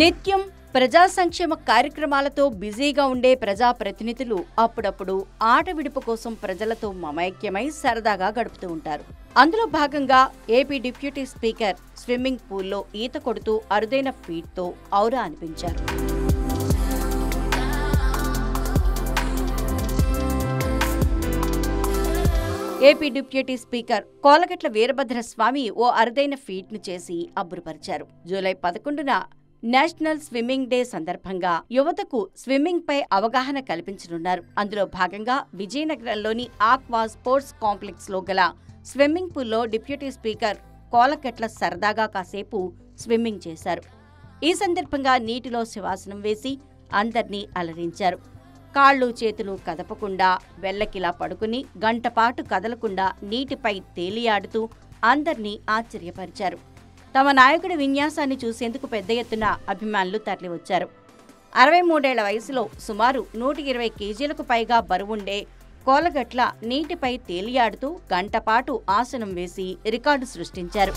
నిత్యం ప్రజా సంక్షేమ కార్యక్రమాలతో బిజీగా ఉండే ప్రజాప్రతినిధులు అప్పుడప్పుడు ఆట విడుపు కోసం ప్రజలతో మమైక్యమై సరదాగా గడుపుతూ ఉంటారు. అందులో భాగంగా ఏపీ డిప్యూటీ స్పీకర్ స్విమ్మింగ్ పూల్లో ఈత కొడుతూ అరుదైన ఫీట్తో ఔరా అనిపించారు. AP deputy speaker Kolagatla Veerabhadraswamy ఓ అరుదైన ఫీట్ను చేసి అబ్బురుపరిచారు. జూలై పదకొండున నేషనల్ స్విమ్మింగ్ డే సందర్భంగా యువతకు స్విమ్మింగ్ పై అవగాహన కల్పించనున్నారు. అందులో భాగంగా విజయనగరంలోని ఆక్వా స్పోర్ట్స్ కాంప్లెక్స్లో గల స్విమ్మింగ్ పూల్లో డిప్యూటీ స్పీకర్ కోలకెట్ల సరదాగా కాసేపు స్విమ్మింగ్ చేశారు. ఈ సందర్భంగా నీటిలో శివాసనం వేసి అందర్నీ అలరించారు. కాళ్ళు చేతులు కదపకుండా వెల్లకిలా పడుకుని గంటపాటు కదలకుండా నీటిపై తేలియాడుతూ అందర్నీ ఆశ్చర్యపరిచారు. తమ నాయకుడి విన్యాసాన్ని చూసేందుకు పెద్ద ఎత్తున అభిమానులు తరలివచ్చారు. అరవై మూడేళ్ళ వయసులో సుమారు నూట ఇరవై కేజీలకు పైగా బరువుండే కోలగట్ల నీటిపై తేలియాడుతూ గంటపాటు ఆసనం వేసి రికార్డు సృష్టించారు.